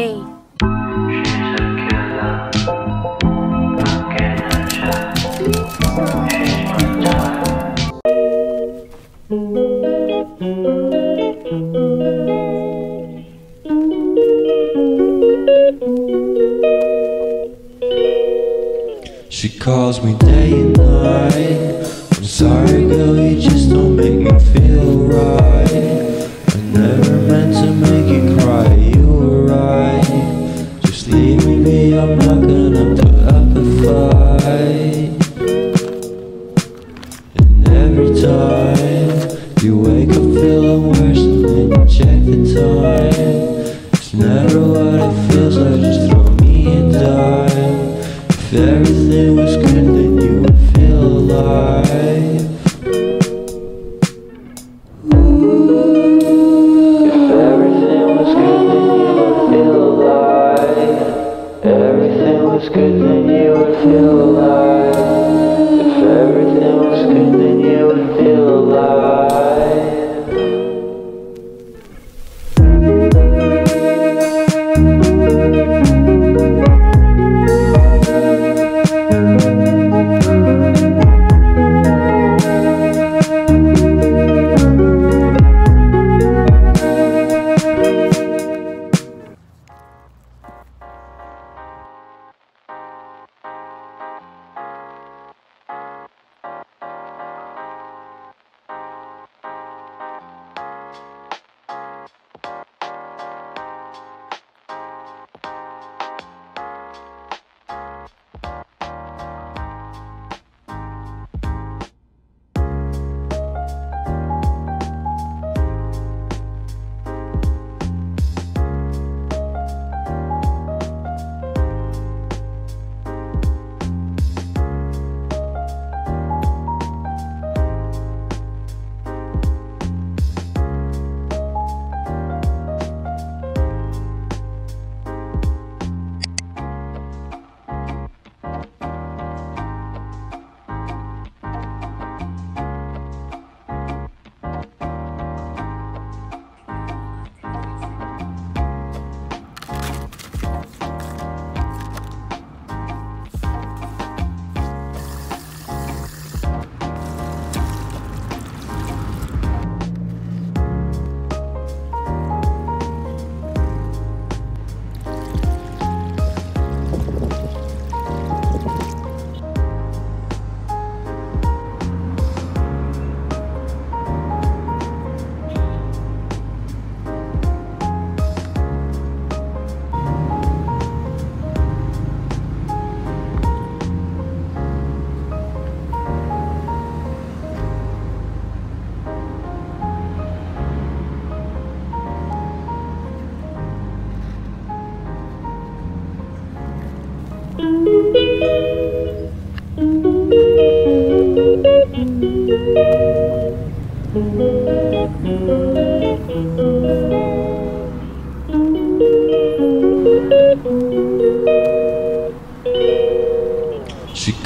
me. She calls me day and night. I'm sorry, girl, you just don't make me feel right. I never meant to make you cry, And every time you wake up feeling worse, and then you check the time. It's never what it feels like, just throw me a Everything was good, then you would feel alive. If everything was good, then you would feel alive.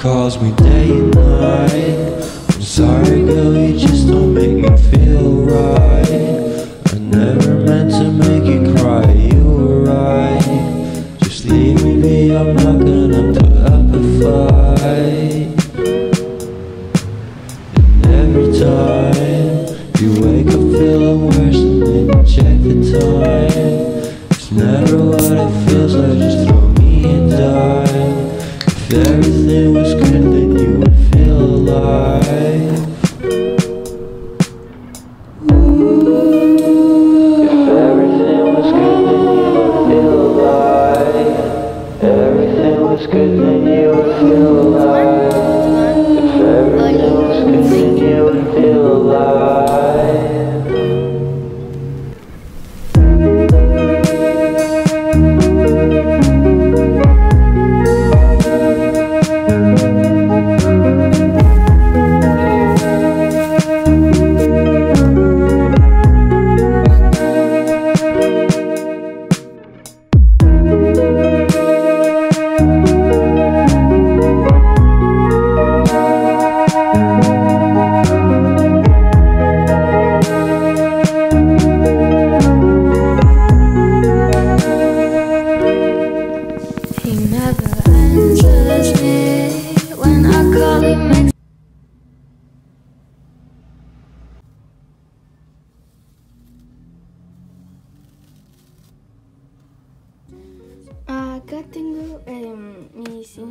Calls me day and night. I'm sorry, girl, you just don't make me feel right. I never meant to make you cry, you were right. Just leave me be, I'm not Everything was good, then you would feel alive. If everything was good, then you would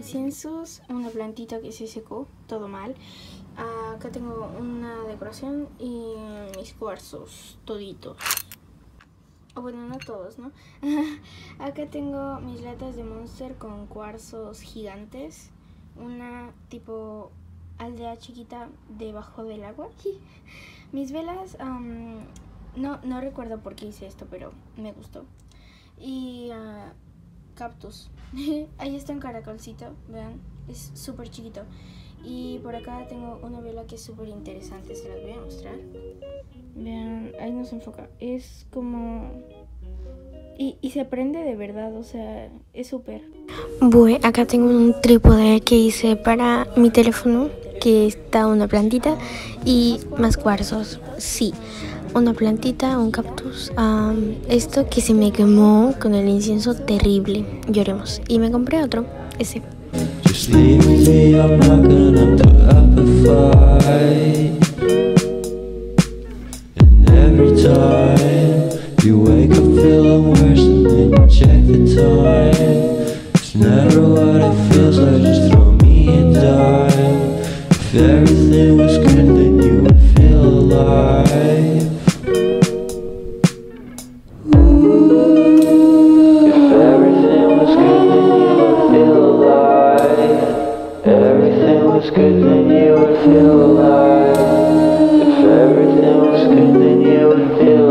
inciensos, una plantita que se secó, todo mal. Acá tengo una decoración y mis cuarzos, toditos. O bueno, no todos, ¿no? Acá tengo mis latas de Monster con cuarzos gigantes. Una tipo aldea chiquita debajo del agua. Mis velas, am, no, no recuerdo por qué hice esto, pero me gustó. Y ah, cactus. Ahí está un caracolcito, vean, es súper chiquito. Y por acá tengo una vela que es súper interesante, se las voy a mostrar. Vean, ahí no se enfoca. Es como... Y, y se prende de verdad, o sea, es súper. Bueno, acá tengo un trípode que hice para mi teléfono, que está una plantita y más cuarzos. Sí, una plantita, un cactus. esto que se me quemó con el incienso terrible. Lloremos. Y me compré otro, ese. Just. If everything was good, then you would feel alive. Everything was good, then you would feel alive. If everything was good, then you would feel